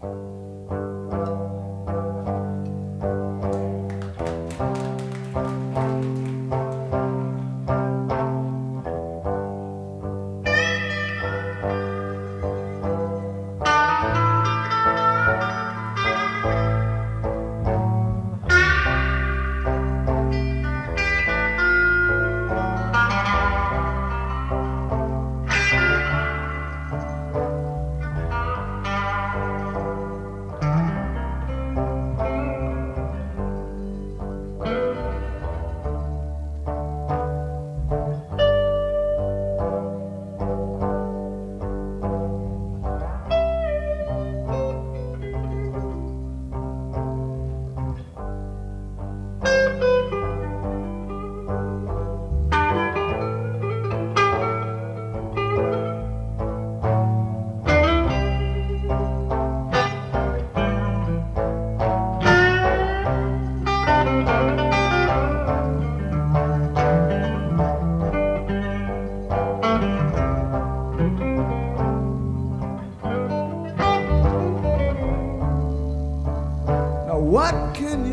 Now,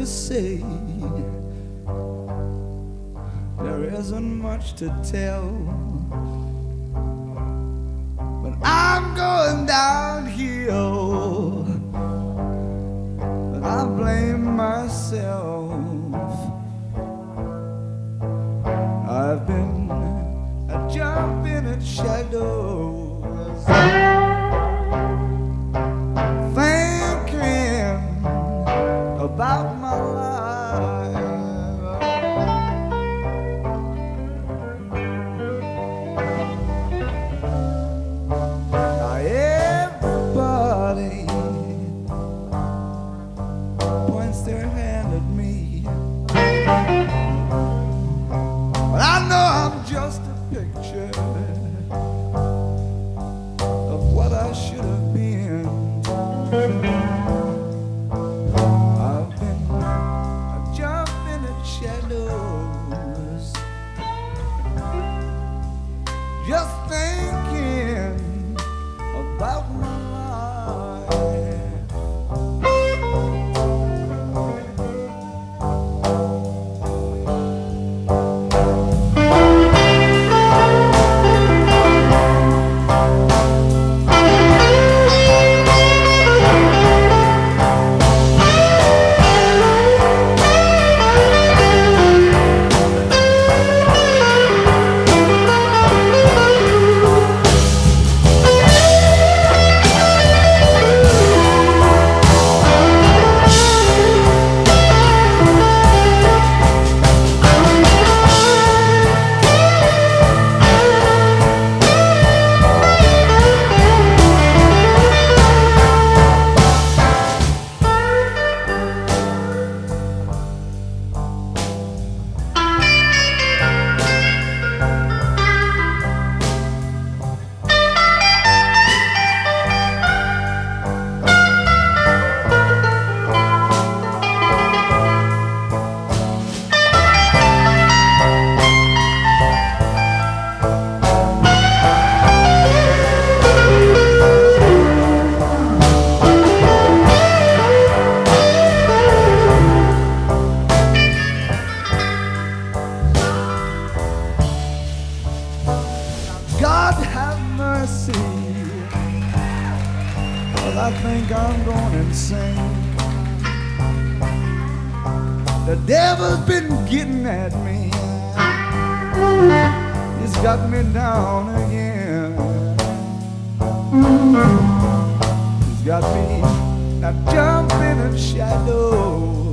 say? There isn't much to tell. But I'm going downhill. But I blame myself. I've been a jumping at shadows. Think I'm going insane. The devil's been getting at me. He's got me down again. He's got me now jumping in shadows.